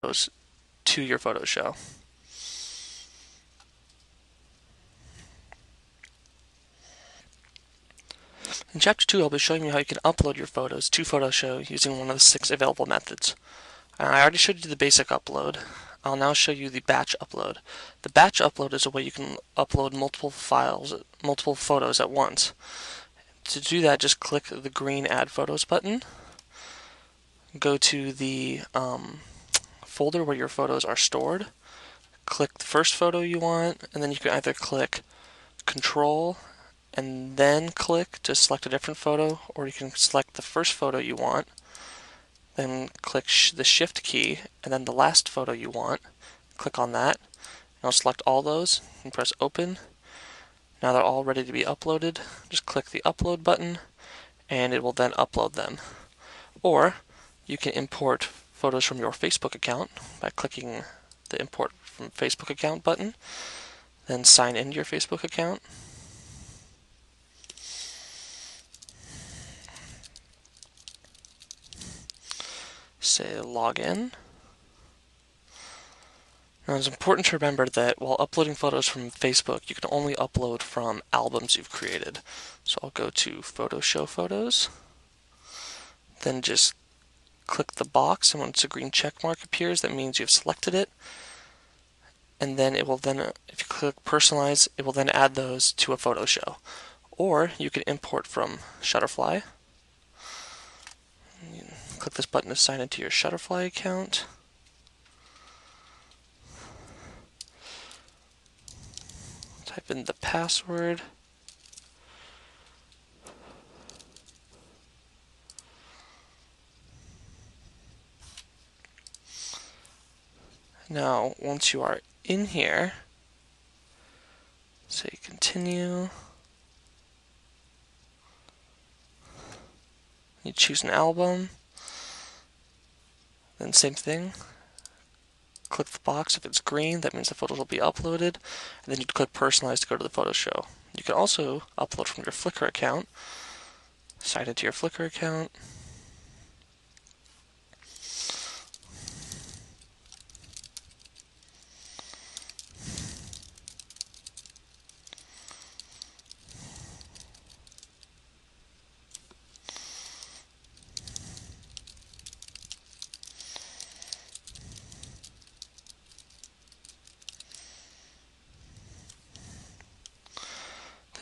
photos to your photo show. In Chapter 2, I'll be showing you how you can upload your photos to PhotoShow using one of the six available methods. Uh, I already showed you the basic upload. I'll now show you the batch upload. The batch upload is a way you can upload multiple files, multiple photos at once. To do that, just click the green Add Photos button. Go to the um, folder where your photos are stored. Click the first photo you want, and then you can either click Control and then click to select a different photo, or you can select the first photo you want, then click sh the Shift key, and then the last photo you want. Click on that, and I'll select all those, and press Open. Now they're all ready to be uploaded. Just click the Upload button, and it will then upload them. Or you can import photos from your Facebook account by clicking the Import from Facebook account button, then sign into your Facebook account. say login. Now it's important to remember that while uploading photos from Facebook, you can only upload from albums you've created. So I'll go to Photo Show Photos, then just click the box, and once a green check mark appears, that means you've selected it. And then it will then, uh, if you click Personalize, it will then add those to a photo show. Or you can import from Shutterfly click this button to sign into your Shutterfly account. Type in the password. Now, once you are in here, say continue. You choose an album. Then same thing. Click the box. If it's green, that means the photos will be uploaded. And then you click Personalize to go to the photo show. You can also upload from your Flickr account. Sign into your Flickr account.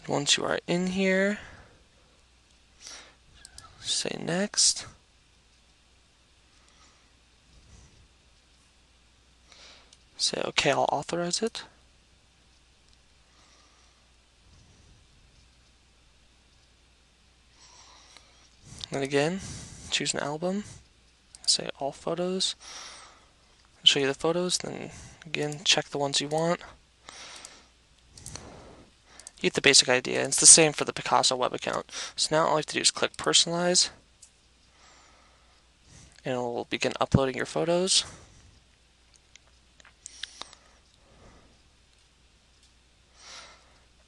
Once you are in here, say next. Say, okay, I'll authorize it. And again, choose an album, say all photos, show you the photos, then again, check the ones you want. You get the basic idea. And it's the same for the Picasa web account. So now all you have to do is click Personalize, and it will begin uploading your photos.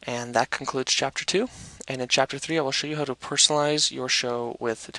And that concludes Chapter 2. And in Chapter 3, I will show you how to personalize your show with